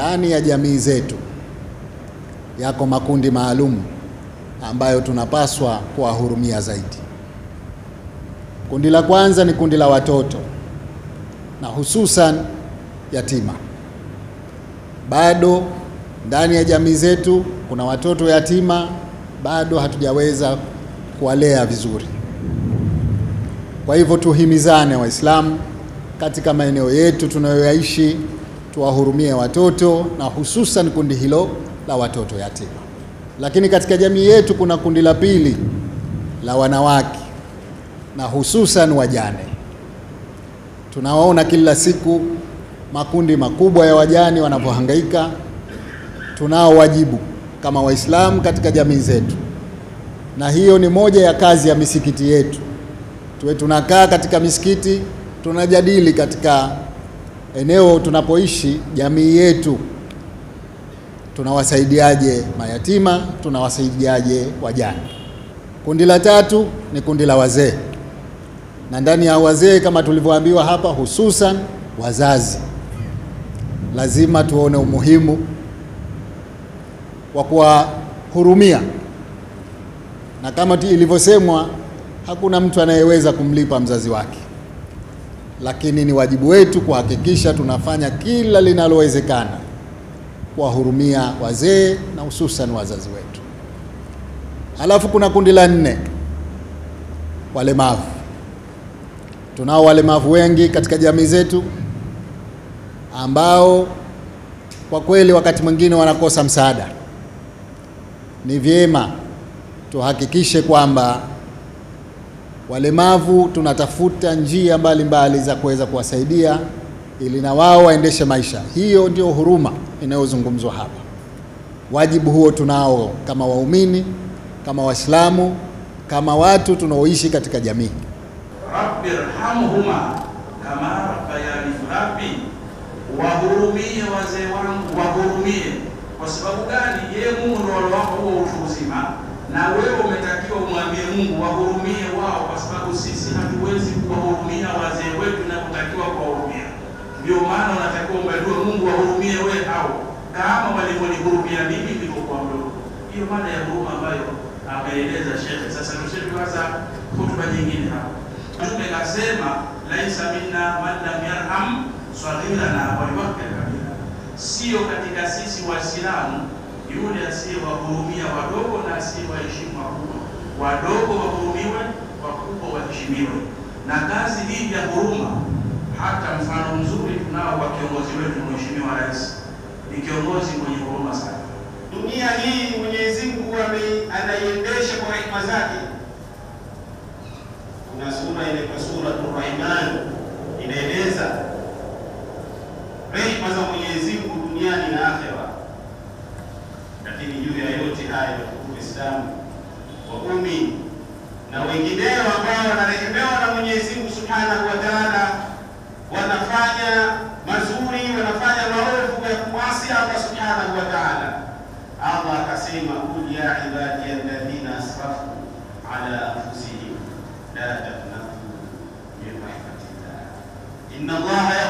ndani ya jamii zetu yako makundi maalum ambayo tunapaswa kuwahurumia zaidi. Kundi la kwanza ni kundi la watoto na hususan yatima. Bado ndani ya jamii zetu kuna watoto yatima, bado hatujaweza kuwalea vizuri. Kwa hivyo tuhimizane Waislamu katika maeneo yetu tunayoyaishi, tuwahurumie watoto na hususan kundi hilo la watoto yatima. Lakini katika jamii yetu kuna kundi la pili la wanawake na hususan wajane. Tunawaona kila siku makundi makubwa ya wajane wanavyohangaika. Tunao wajibu kama Waislamu katika jamii zetu, na hiyo ni moja ya kazi ya misikiti yetu. Tuwe tunakaa katika misikiti, tunajadili katika eneo tunapoishi, jamii yetu tunawasaidiaje mayatima, tunawasaidiaje wajane. Kundi la tatu ni kundi la wazee, na ndani ya wazee kama tulivyoambiwa hapa, hususan wazazi, lazima tuone umuhimu wa kuwahurumia, na kama ilivyosemwa, hakuna mtu anayeweza kumlipa mzazi wake, lakini ni wajibu wetu kuhakikisha tunafanya kila linalowezekana kuwahurumia wazee na hususan wazazi wetu. Halafu kuna kundi la nne, walemavu. Tunao walemavu wengi katika jamii zetu ambao kwa kweli wakati mwingine wanakosa msaada. Ni vyema tuhakikishe kwamba walemavu tunatafuta njia mbalimbali mbali za kuweza kuwasaidia ili na wao waendeshe maisha. Hiyo ndio huruma inayozungumzwa hapa. Wajibu huo tunao kama waumini, kama Waislamu, kama watu tunaoishi katika jamii. Rabbirhamhuma kama rabbayani rabbi, wahurumie wazee wangu, wahurumie. Kwa sababu gani? Yeye Mungu ndo aliwapa huo utu uzima, na wewe umetakiwa umwambie Mungu wahurumie wao, kwa sababu sisi hatuwezi kuwahurumia wazee wetu inapotakiwa kuwahurumia. Ndio maana unatakiwa umwambie Mungu wahurumie wewe hao kama walivyonihurumia mimi nilipokuwa mdogo. Hiyo maana ya huruma ambayo ameeleza shekhe. Sasa tushetuanza hotuba nyingine hapa. Mtume kasema laisa minna man lam yarham saghirana wa yuwakkir sio katika sisi Waislamu yule asiyewahurumia wadogo na asiyewaheshimu wakubwa. Wadogo wahurumiwe, wakubwa waheshimiwe. Na kazi hii ya huruma hata mfano mzuri tunao kwa kiongozi wetu Mheshimiwa Rais, ni kiongozi mwenye huruma sana. Dunia hii Mwenyezi Mungu anaiendesha kwa rehema zake. Kuna sura inaitwa Suratul Rahman inaeleza rehema za Mwenyezi Mungu duniani na akhera. Lakini juu ya yote haya Uislamu waumini na wengineo ambao wanarehemewa na Mwenyezi Mungu Subhanahu wa Ta'ala wanafanya mazuri, wanafanya maovu ya kumwasi Allah subhanahu wa ta'ala. Allah akasema, qul ya ibadi alladhina asrafu ala anfusihim la taqnatu min rahmatillah inna Allah